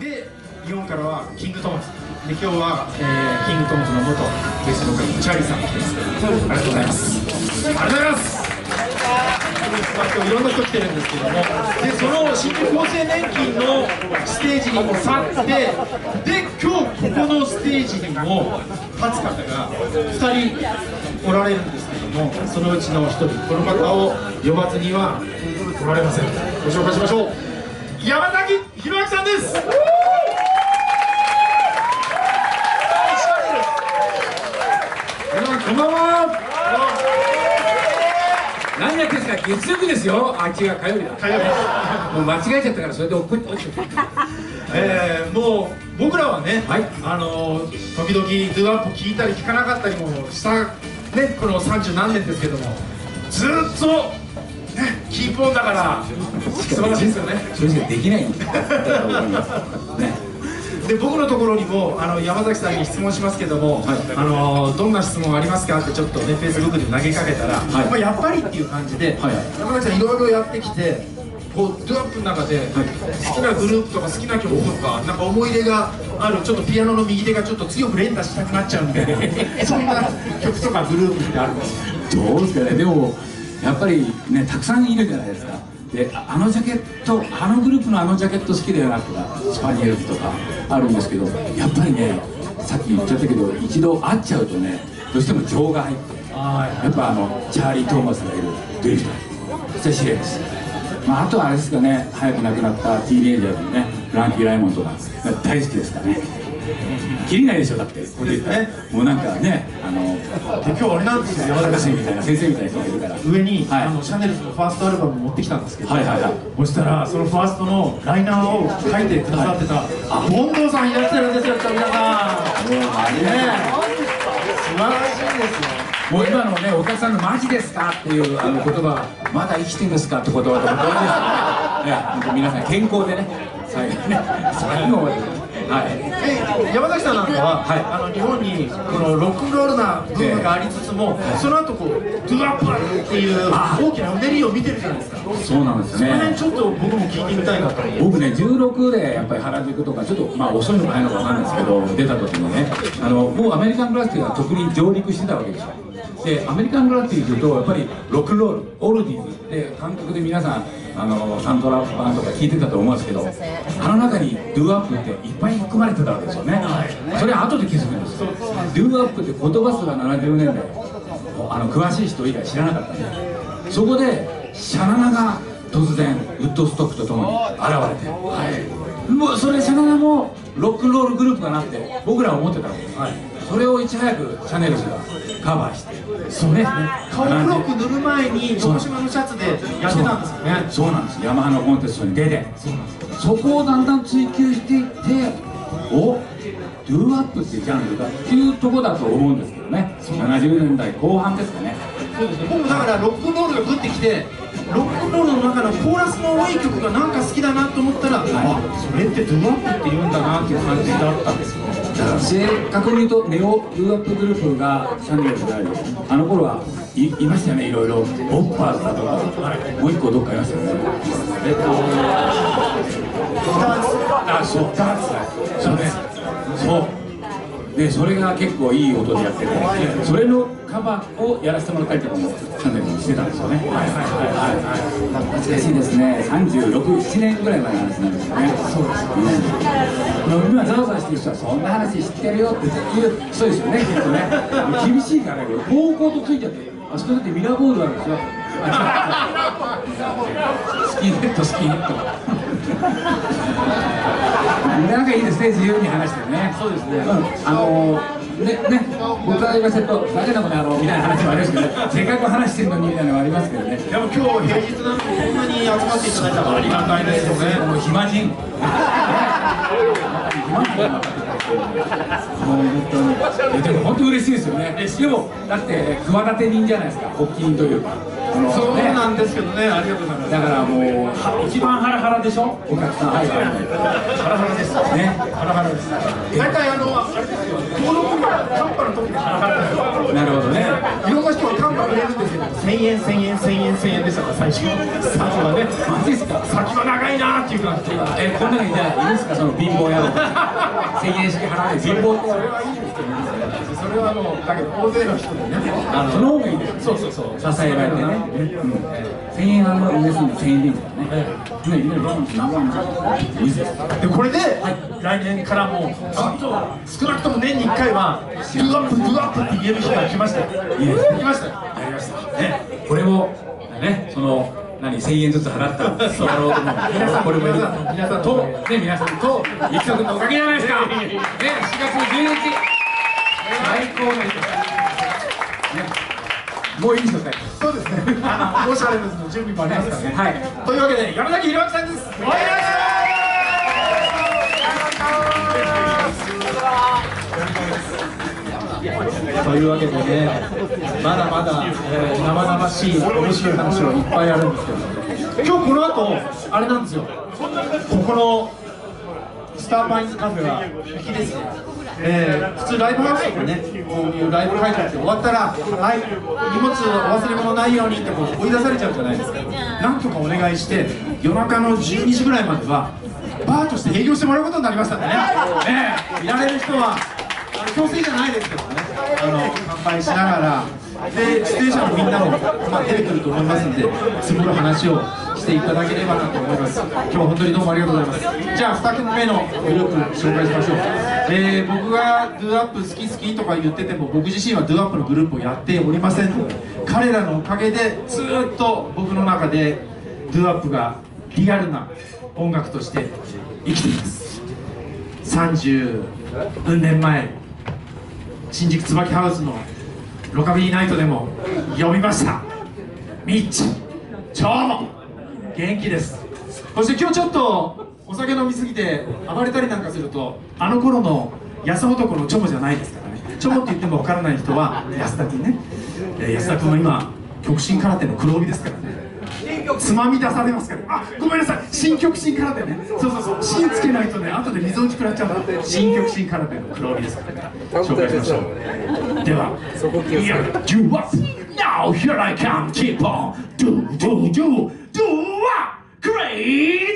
で日本からはキングトマス。で今日は、えー、キングトマスの元ベスボーカルのチャーリーさんです。ありがとうございます。ありがとうございます。まあ、今日いろんな人来てるんですけども。でその新規厚生年金のステージにも立ってで今日ここのステージにも立つ方が2人おられるんですけどもそのうちの1人この方を呼ばずには来られません。ご紹介しましょう。山崎弘明さんです。こんばんは。何やってんですか月曜日ですよ。あ違う火曜日だ。火曜日もう間違えちゃったからそれで落っこち落ちて。えー、もう僕らはね、はい。あの時々ドゥアップ聞いたり聞かなかったりもしたねこの30何年ですけどもずっとねキープオンだから素晴らしいですよね。それしかできないんだと思います。ね。で僕のところにもあの山崎さんに質問しますけども、はい。あのどんな質問ありますかってちょっとねフェイスブックで投げかけたら、はい。まあ、やっぱりっていう感じで、はい。山崎さんいろいろやってきてこうドゥアップの中で好きなグループとか好きな曲とかなんか思い入れがあるちょっとピアノの右手がちょっと強く連打したくなっちゃうんで そんな曲とかグループってあるんですか？どうですかね。でもやっぱりねたくさんいるじゃないですか。でああのジャケットあのグループのあのジャケット好きだよなとかスパニエルズとかあるんですけどやっぱりねさっき言っちゃったけど一度会っちゃうとねどうしても情が入ってやっぱあのチャーリー・トーマスがいるという人それ知り合いです、まあ、あとはあれですかね早く亡くなったティーンエイジャーズのねフランキー・ライモンドが大好きですかね切りないでしょだってここで言ったら。ね。もうなんかねあので今日あれなんですよ。山崎みたいな先生みたいな人がいるから。上に、はい。あのシャネルズのファーストアルバム持ってきたんですけど、はいはいはい。そしたらそのファーストのライナーを書いてくださってた、あ本藤さんいらっしゃるんですよ皆さんもうありがとう素晴らしいですよ。もう今のねお客さんの「マジですか?」っていうあの言葉「まだ生きてんですか?」って言葉と本当にですね皆さん健康でね最後ね最後まで。はいで山崎さんなんかは、はい。あの日本にこのロックンロールなブームがありつつも、その後こうドゥアップっていう大きなうねりを見てるじゃないですか。そうなんですその辺ねちょっと僕も聞いてみたいなと。僕ね16でやっぱり原宿とかちょっとまあ遅いのか早いのか分かんないですけど出た時にね。あのもうアメリカングラスティが特に上陸してたわけですよでアメリカングラスティというとやっぱりロックンロールオールディーズで感覚で皆さんあのサントラ版とか聞いてたと思うんですけどあの中にドゥアップっていっぱい含まれてたわけですよね。それは後で気づくんですよ。ドゥアップって言葉すら70年代あの詳しい人以外知らなかったんで。そこでシャナナが突然ウッドストックとともに現れて、はい、もうそれシャナナもロックンロールグループかなって僕らは思ってたわけです、それをいち早くシャネルズがカバーして。そうね。顔黒く塗る前に徳島のシャツでやってたんですよね。そうなんです。ヤマハのコンテストに出て。そこをだんだん追求していっておドゥーアップっていうジャンルだっていうとこだと思うんですけどね。70年代後半ですかね。そうですね。僕もだからロックンロールがグッてきてロックンロールの中のコーラスの多い曲がなんか好きだなと思ったら、あそれってドゥアップって言うんだなっていう感じだったんですよ正確に言うとネオドゥーワップグループがシャネルズでありあの頃はいいましたよねいろいろ。ボッパーズだとか。もう一個どっかいましたよね。えっとあそう。ダーツそうね。そうでそれが結構いい音でやってて。それのカバーをやらせてもらったりとかもシャネルズにしてたんですよね。はいはいはいはい懐かしいですね。36、7年ぐらい前の話なんですよね。そうですね。今ざわざわしてる人はそんな話知ってるよっていうそうですよねきっとね。厳しいからね高校とついちゃってあそこだってミラーボールあるんですよスキンヘッドスキンヘッドなんかいいですね自由に話してね。そうですね、うん、あのー、ねね僕が言わせるとバカなものやろうみたいな話もありますけどせっかく話してるのにみたいなのもありますけどね。でも今日平日なのにこんなに集まっていただいたらありがたいですよね。もう 暇人。暇人。もう本当にでも本当嬉しいですよね。でもだって企て人じゃないですか。発起人というかそうねなんですけどねありがとうございます。だからもうは一番ハラハラでしょ？お客さんはいはいハラハラです。ね。ハラハラです。大体あのあれですよ登録がカンパの時でハラハラですよなるほどね。いろんな人がカンパ売れるんですけど。1000円1000円1000円1000円でしたから最初。スタートがね。マジですか？先は長いなっていう感じ。でえこん中にじゃあいるんですか？その貧乏野郎1000円式払って。貧乏ってそれはいいですけどそれはもうだけど大勢の人でねあのその方がいいですそうそうそう支えられてね、うん、1000円あの上すんで1000円でいいですからねねいいねいいですでこれで、来年からもずっと少なくとも年に1回はドゥアップドゥアップって言える日が来ましたよいいです来ましたよやりましたね、これもね、その何1000円ずつ払った野郎とも皆さんこれも皆さん皆さんとね皆さんと一くんのおかげじゃないですか。ね4月12日最高の日です。ね、もういいですよね。そうですねあのオシャレの準備もありますからねはい。というわけで山崎弘明さんですお願いしますというわけでねまだまだ、えー生々しい面白い話はいっぱいあるんですけど今日この後あれなんですよここのスターパインズカフェは日ですね、えー普通ライブハウスとかねこういうライブ会場って終わったらはい荷物お忘れ物ないようにってこう追い出されちゃうじゃないですか。なんとかお願いして夜中の12時ぐらいまではバーとして営業してもらうことになりましたんでね、ね見られる人は強制じゃないですけどね。あの乾杯しながら。で出演者のみんなも、まあ、出てくると思いますんで積もる話をしていただければなと思います。今日本当にどうもありがとうございます。じゃあ2組目のグループ紹介しましょう、えー僕が DoApp 好き好きとか言ってても僕自身は DoApp のグループをやっておりません。ので彼らのおかげでずっと僕の中で DoApp がリアルな音楽として生きています。30年前新宿椿ハウスのロカビーナイトでも呼びました。ミッチ今日も元気です。そして今日ちょっとお酒飲みすぎて暴れたりなんかするとあの頃の安男のチョモじゃないですからね。チョモって言ってもわからない人は安田君ね、えー安田君は今極真空手の黒帯ですからね。つまみ出されますから。あごめんなさい。新極真空手ね。そうそうそう。新つけないとね後で水落ち食らっちゃう新極真空手の黒帯ですからね。紹介しましょう。では you up Now here I come keep on. Do do do aí.